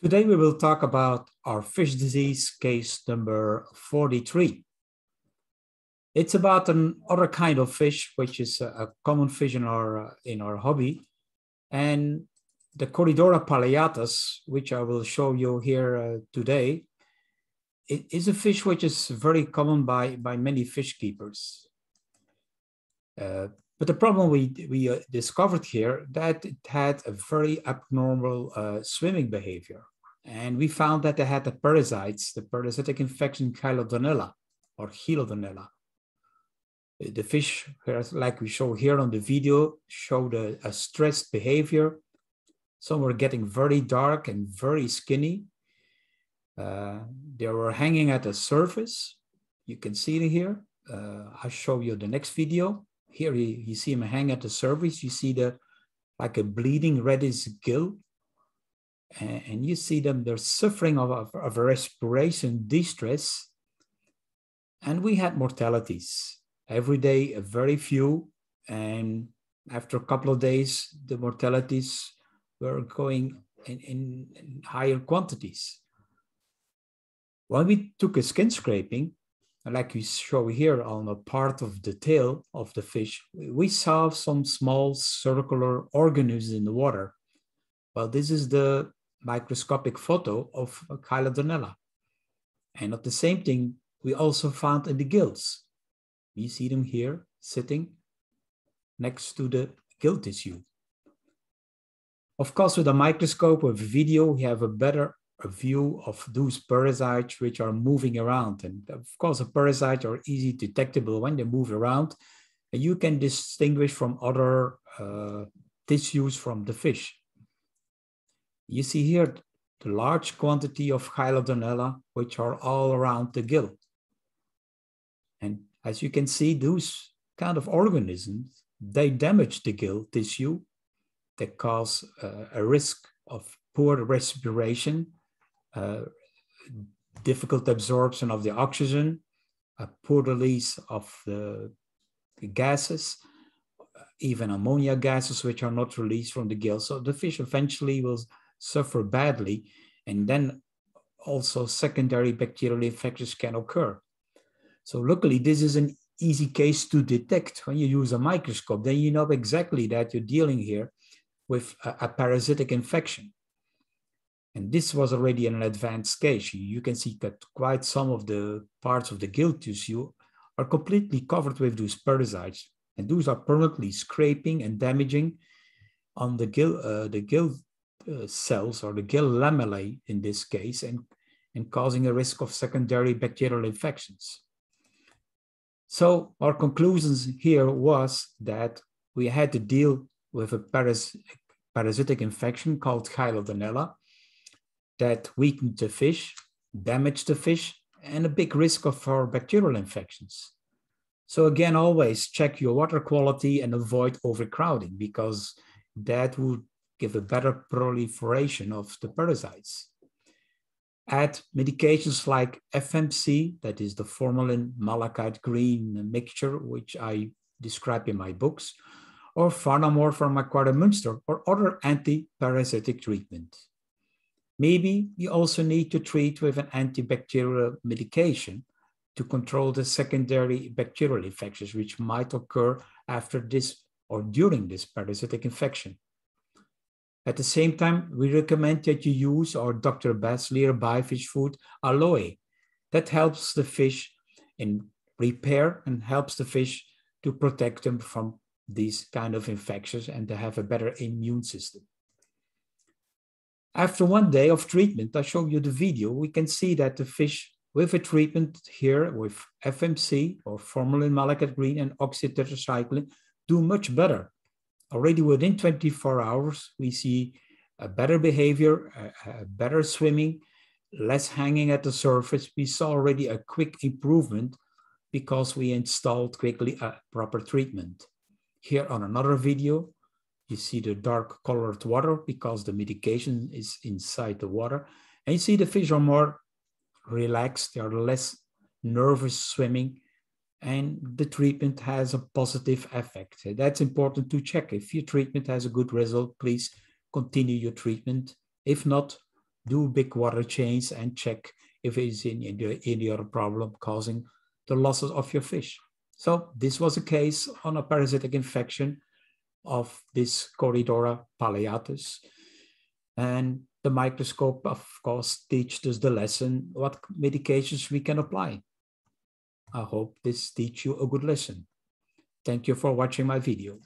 Today we will talk about our fish disease case number 43. It's about an other kind of fish, which is a, common fish in our, in our hobby. And the Corydoras paleatus, which I will show you here uh, today, it is a fish which is very common by, by many fish keepers. Uh, but the problem we, we uh, discovered here that it had a very abnormal uh, swimming behavior. And we found that they had the parasites, the parasitic infection Chilodonella or Chilodonella. The fish, like we show here on the video, showed a, a stressed behavior. Some were getting very dark and very skinny. Uh, they were hanging at the surface. You can see it here. Uh, I'll show you the next video. Here you, see him hang at the surface. You see the like a bleeding reddish gill. And, and you see them, they're suffering of, of, of respiration distress. And we had mortalities. Every day, a very few. And after a couple of days, the mortalities were going in, in, in higher quantities. When we took a skin scraping, like we show here on a part of the tail of the fish, we saw some small circular organisms in the water. Well, this is the microscopic photo of Chilodonella. And of the same thing, we also found in the gills. You see them here sitting next to the gill tissue. Of course, with a microscope or video, we have a better a view of those parasites which are moving around. And of course, the parasites are easy detectable when they move around. And you can distinguish from other uh, tissues from the fish. You see here the large quantity of Chilodonella, which are all around the gill. And as you can see, those kind of organisms, they damage the gill tissue. They cause uh, a risk of poor respiration difficult absorption of the oxygen, a poor release of the, gases, even ammonia gases, which are not released from the gill. So the fish eventually will suffer badly. And then also secondary bacterial infections can occur. So luckily, this is an easy case to detect when you use a microscope. Then you know exactly that you're dealing here with a, a parasitic infection. And this was already an advanced case. You can see that quite some of the parts of the gill tissue are completely covered with those parasites. And those are permanently scraping and damaging on the gill, uh, the gill uh, cells or the gill lamellae in this case, and, and causing a risk of secondary bacterial infections. So our conclusions here was that we had to deal with a paras parasitic infection called Chilodonella, that weakened the fish, damaged the fish, and a big risk of bacterial infections. So again, always check your water quality and avoid overcrowding because that would give a better proliferation of the parasites. Add medications like FMC, that is the formalin malachite green mixture, which I describe in my books, or Faunamor from Aquarium Munster, or other anti-parasitic treatment. Maybe you also need to treat with an antibacterial medication to control the secondary bacterial infections which might occur after this or during this parasitic infection. At the same time, we recommend that you use our Dr. Bassleer Biofish Food Aloe. That helps the fish in repair and helps the fish to protect them from these kind of infections and to have a better immune system. After one day of treatment, I show you the video, we can see that the fish with a treatment here with FMC or formalin malachite green and oxytetracycline do much better. Already within 24 hours, we see a better behavior, a, a better swimming, less hanging at the surface. We saw already a quick improvement because we installed quickly a proper treatment. Here on another video, you see the dark colored water because the medication is inside the water. And you see the fish are more relaxed, they are less nervous swimming, and the treatment has a positive effect. That's important to check. If your treatment has a good result, please continue your treatment. If not, do big water change and check if it's in any, any other problem causing the losses of your fish. So this was a case on a parasitic infection of this Corydoras paleatus. And the microscope, of course, teaches us the lesson what medications we can apply. I hope this teach you a good lesson. Thank you for watching my video.